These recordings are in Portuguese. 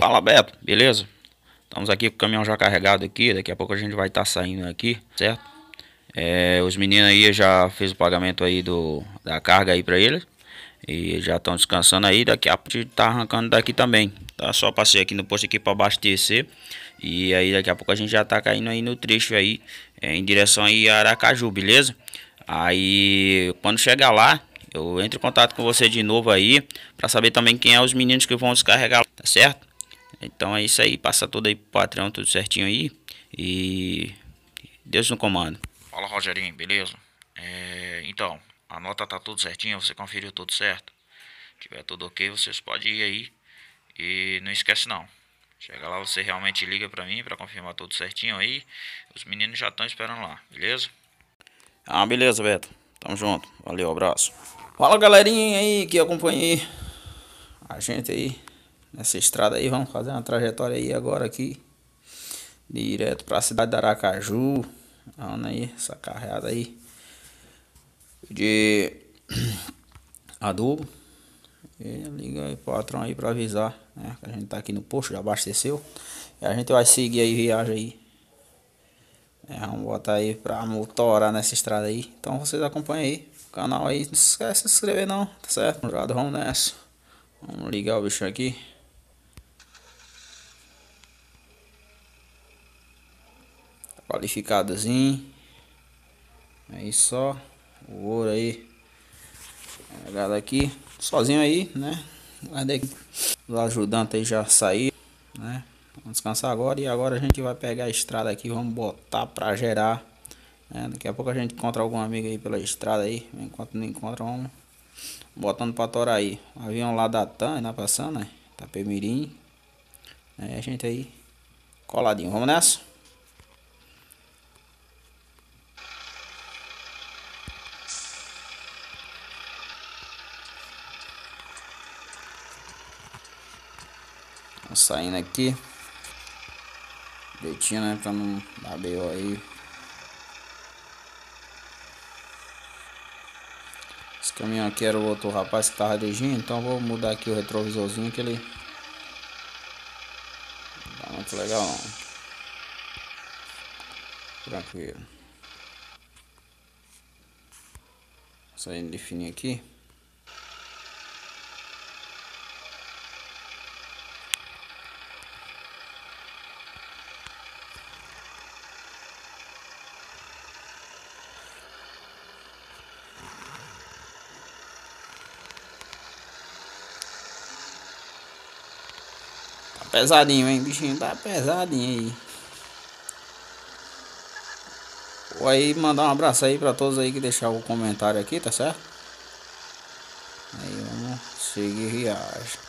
Fala Beto, beleza? Estamos aqui com o caminhão já carregado aqui, daqui a pouco a gente vai estar tá saindo aqui, certo? É, os meninos aí já fez o pagamento aí do, da carga aí para eles. E já estão descansando aí, daqui a pouco tá arrancando daqui também. Tá? Só passei aqui no posto aqui para abastecer. E aí daqui a pouco a gente já tá caindo aí no trecho aí, é, em direção aí a Aracaju, beleza? Aí quando chegar lá, eu entro em contato com você de novo aí, para saber também quem é os meninos que vão descarregar, tá certo? Então é isso aí, passa tudo aí pro patrão, tudo certinho aí. E Deus no comando. Fala Rogerinho, beleza? É, então, a nota tá tudo certinho, você conferiu tudo certo? Se tiver tudo ok, vocês podem ir aí. E não esquece não. Chega lá, você realmente liga pra mim pra confirmar tudo certinho aí. Os meninos já estão esperando lá, beleza? Ah, beleza, Beto. Tamo junto. Valeu, abraço. Fala galerinha aí que acompanhei a gente aí nessa estrada aí. Vamos fazer uma trajetória aí agora aqui. Direto pra cidade de Aracaju. Vamos aí, essa carreada aí. De adubo. E liga aí patrão aí pra avisar, né? Que a gente tá aqui no posto, já abasteceu. E a gente vai seguir aí viagem aí. É, vamos botar aí pra motorar nessa estrada aí. Então vocês acompanhem aí o canal aí. Não esquece de se inscrever não, tá certo? Vamos nessa. Vamos ligar o bicho aqui. Qualificadozinho. Aí só. O ouro aí. Pegado aqui. Sozinho aí, né? Os ajudantes aí já saíram, né? Vamos descansar agora e agora a gente vai pegar a estrada aqui, vamos botar pra gerar. Né? Daqui a pouco a gente encontra algum amigo aí pela estrada aí. Enquanto não encontra, vamos botando pra torar aí. O avião lá da TAM, né? Passando, né? Tapemirim. Aí a gente aí coladinho. Vamos nessa? Saindo aqui. Direitinho, né? Pra não dar B.O. aí. Esse caminhão aqui era o outro rapaz que tava dirigindo. Então vou mudar aqui o retrovisorzinho que ele... Não tá muito legal não. Tranquilo. Saindo de fininho aqui. Pesadinho, hein? Bichinho tá pesadinho aí. Vou aí mandar um abraço aí pra todos aí que deixaram o comentário aqui, tá certo? Aí vamos seguir viagem.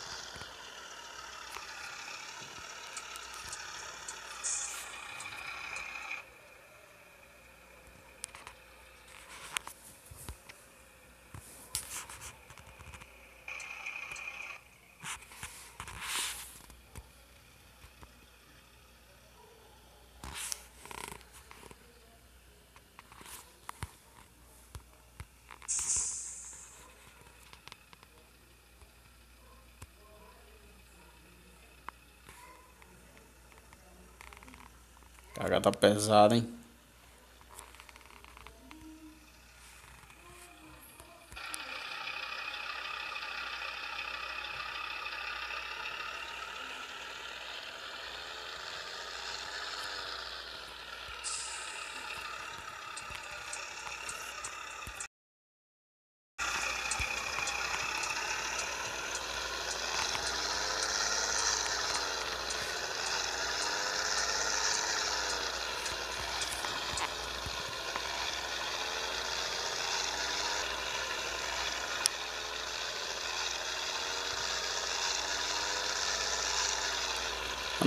Tá pesada, hein?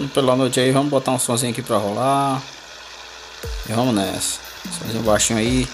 Pela noite aí, vamos botar um somzinho aqui pra rolar. E vamos nessa. Somzinho baixinho aí.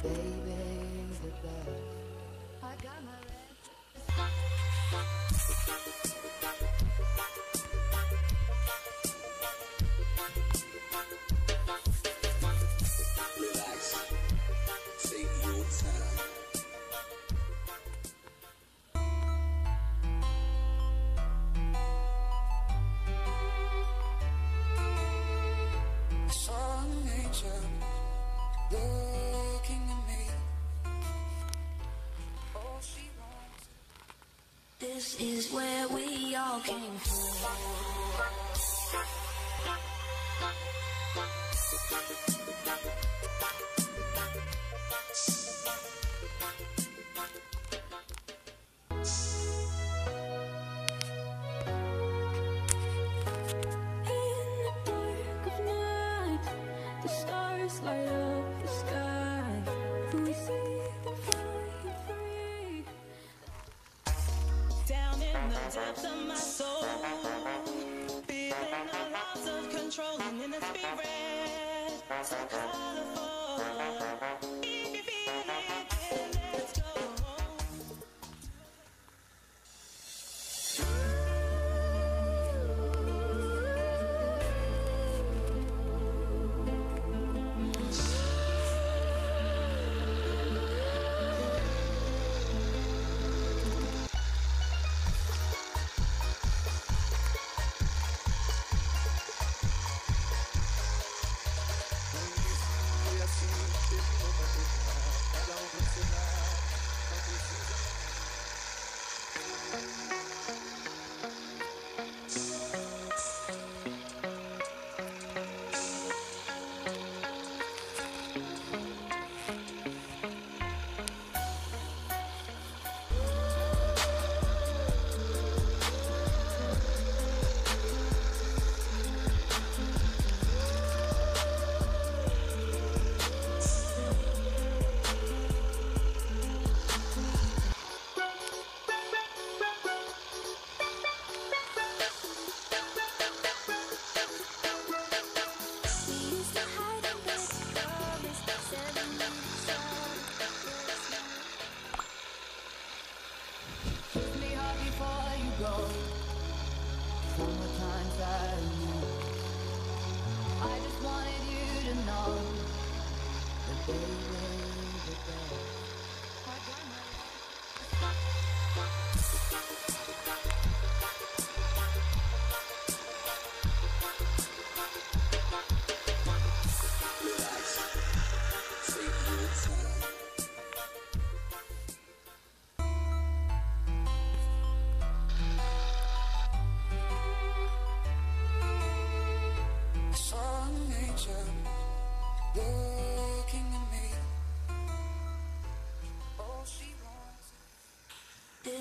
Thank you. Is where we all came from. Thank you.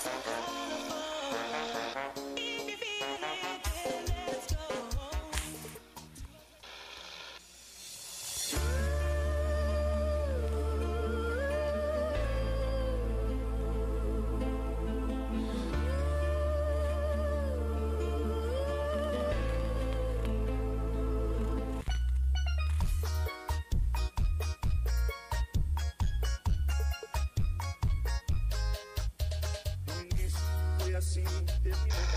Thank you. this.